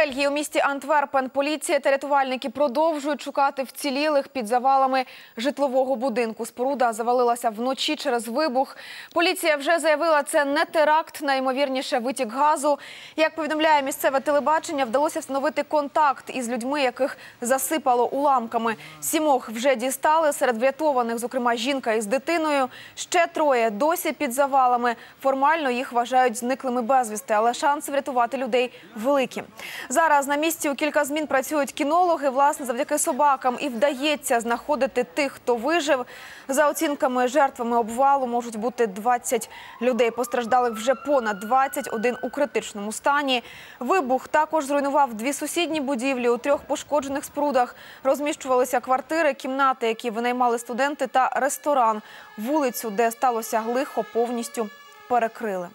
Бельгії у місті Антверпен поліція та рятувальники продовжують шукати вцілілих під завалами житлового будинку. Споруда завалилася вночі через вибух. Поліція вже заявила, це не теракт, найімовірніше витік газу. Як повідомляє місцеве телебачення, вдалося встановити контакт із людьми, яких засипало уламками. Сімох вже дістали серед врятованих, зокрема жінка із дитиною. Ще троє досі під завалами. Формально їх вважають зниклими безвісти, але шанси врятувати людей великі. Зараз на місці у кілька змін працюють кінологи. Власне, завдяки собакам і вдається знаходити тих, хто вижив. За оцінками жертвами обвалу можуть бути 20 людей. Постраждалих вже понад 21 у критичному стані. Вибух також зруйнував дві сусідні будівлі. У трьох пошкоджених спрудах розміщувалися квартири, кімнати, які винаймали студенти, та ресторан. Вулицю, де сталося лихо, повністю перекрили.